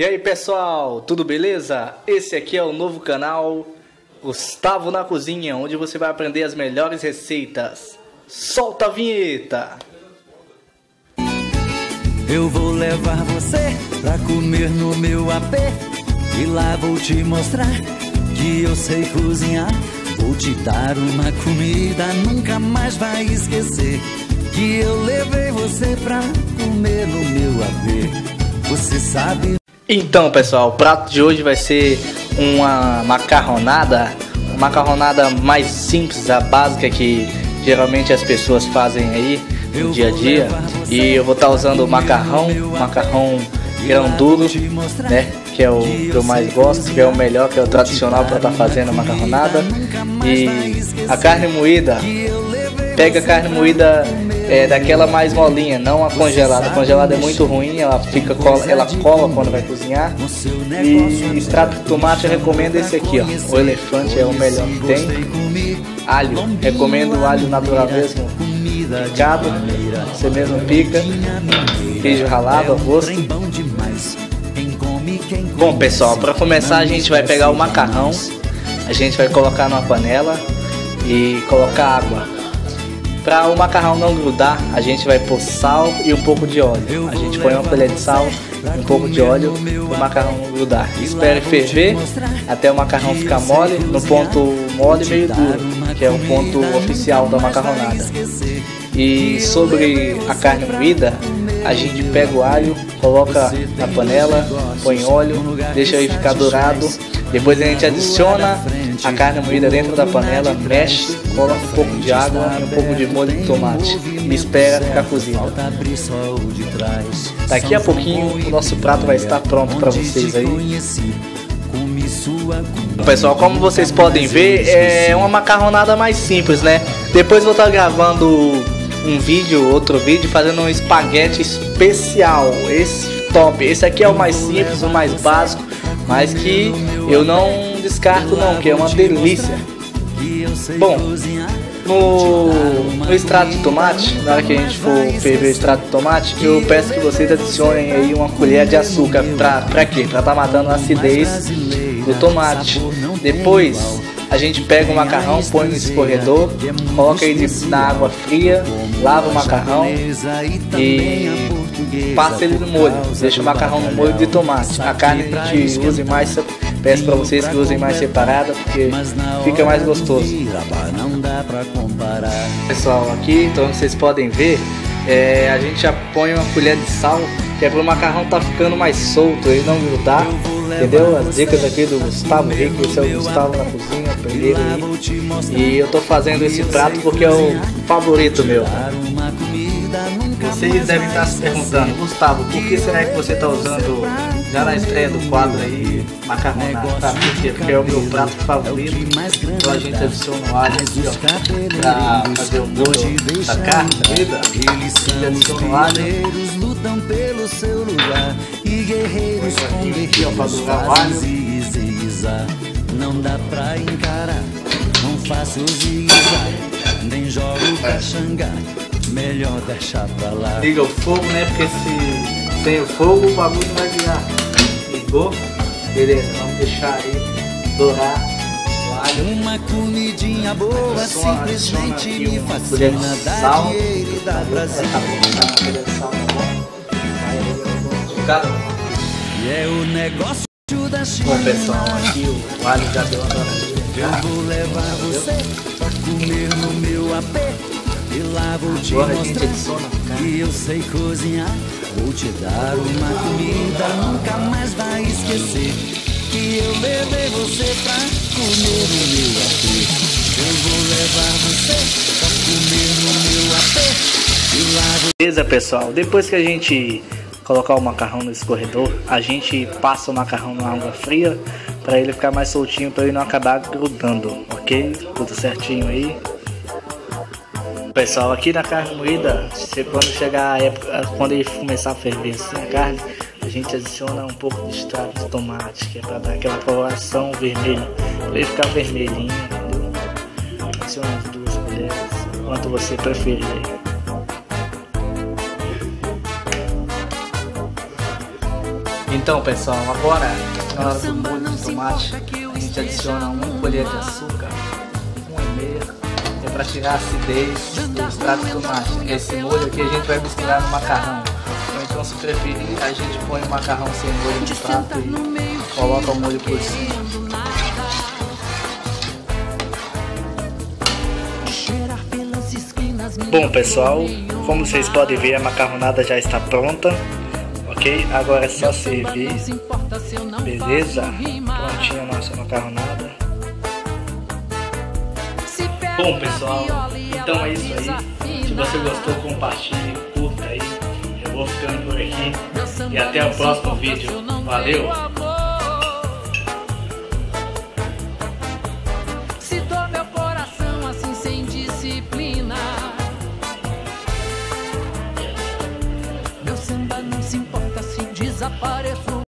E aí pessoal, tudo beleza? Esse aqui é o novo canal Gustavo na Cozinha, onde você vai aprender as melhores receitas. Solta a vinheta! Eu vou levar você pra comer no meu AP E lá vou te mostrar que eu sei cozinhar Vou te dar uma comida, nunca mais vai esquecer Que eu levei você pra comer no meu AP Você sabe Então, pessoal, o prato de hoje vai ser uma macarronada, uma macarronada mais simples, a básica que geralmente as pessoas fazem aí no dia a dia. E eu vou estar usando o macarrão, macarrão grão duro, né? Que é o que eu mais gosto, que é o melhor, que é o tradicional para estar fazendo a macarronada. E a carne moída, pega a carne moída é, daquela mais molinha, não a congelada. A congelada é muito ruim, ela fica ela cola quando vai cozinhar. E extrato de tomate eu recomendo esse aqui, ó. O elefante é o melhor que tem. Alho, recomendo o alho natural mesmo, picado, você mesmo pica. Queijo ralado, gosto. Bom pessoal, para começar a gente vai pegar o macarrão, a gente vai colocar numa panela e colocar água para o macarrão não grudar, a gente vai pôr sal e um pouco de óleo. A gente põe uma colher de sal um pouco de óleo para o macarrão não grudar. Espere ferver até o macarrão ficar mole, no ponto mole meio duro, que é o ponto oficial da macarronada. E sobre a carne moída, a gente pega o alho, coloca na panela, põe óleo, deixa ele ficar dourado. Depois a gente adiciona a carne moída dentro da panela, mexe, coloca um pouco de água e um pouco de molho de tomate e espera ficar cozido. Daqui a pouquinho o nosso prato vai estar pronto para vocês aí. Pessoal, como vocês podem ver, é uma macarronada mais simples, né? Depois vou estar gravando um vídeo, outro vídeo, fazendo um espaguete especial. Esse top. Esse aqui é o mais simples, o mais básico, mas que eu não descarto não, que é uma delícia. Bom, no, no extrato de tomate, na hora que a gente for ferver o extrato de tomate, eu peço que vocês adicionem aí uma colher de açúcar. Pra, pra quê? Pra tá matando a acidez do tomate. Depois a gente pega o macarrão, põe no escorredor, coloca ele na água fria, lava o macarrão e passa ele no molho. Deixa o macarrão no molho de tomate. A carne a gente usa mais Peço para vocês que usem mais separada porque fica mais gostoso. Pessoal, aqui então vocês podem ver, é, a gente já põe uma colher de sal que é para o macarrão tá ficando mais solto e não grudar. Entendeu? As dicas aqui do Gustavo Rico, esse é o Gustavo na cozinha, primeiro aí. E eu tô fazendo esse prato porque é o favorito meu. Vocês devem estar se perguntando, Gustavo, por que será que você está usando já na estreia do quadro aí macarronada? Tá? Porque é o meu prato favorito. Então a gente adiciona o alho aqui, ó, pra fazer o molho da carne, da vida. A gente adiciona o alho. E guerreiros com guerreiros fazem Não dá pra encarar, não faço zigue-zague, nem jogo caxangá melhor deixar pra lá. Liga o fogo, né? Porque se tem o fogo, o bagulho vai virar. Ligou? Beleza, vamos deixar aí dourar. Uma comidinha boa simplesmente me fascina. Da dinheiro e da Brasil. E é o negócio da. Bom pessoal, aqui o alho já deu uma eu vou levar você pra comer no meu apê e lá vou te Agora mostrar que eu sei cozinhar. Vou te dar uma comida, nunca mais vai esquecer. Que eu levei você pra comer no meu apê. Eu vou levar você pra comer no meu apê. E lá vou... Beleza, pessoal. Depois que a gente colocar o macarrão no escorredor, a gente passa o macarrão na água fria para ele ficar mais soltinho, para ele não acabar grudando, ok? Tudo certinho aí. Pessoal, aqui na carne moída, quando chegar a época, quando ele começar a ferver assim, a carne, a gente adiciona um pouco de extrato de tomate, que é para dar aquela coloração vermelha, para ele ficar vermelhinho, entendeu? Adiciona as duas colheres, quanto você preferir. Então pessoal, agora na hora do molho de tomate, a gente adiciona uma colher de açúcar, uma e meia, é para tirar a acidez do extrato de tomate. Esse molho aqui a gente vai misturar no macarrão. Ou então se preferir, a gente põe o macarrão sem molho no prato e coloca o molho por cima. Bom pessoal, como vocês podem ver a macarronada já está pronta Ok? Agora é só servir. Beleza? Prontinha nossa macarronada. Bom pessoal, então é isso aí. Se você gostou, compartilhe, curta aí. Eu vou ficando por aqui. E até o próximo vídeo. Valeu! apareço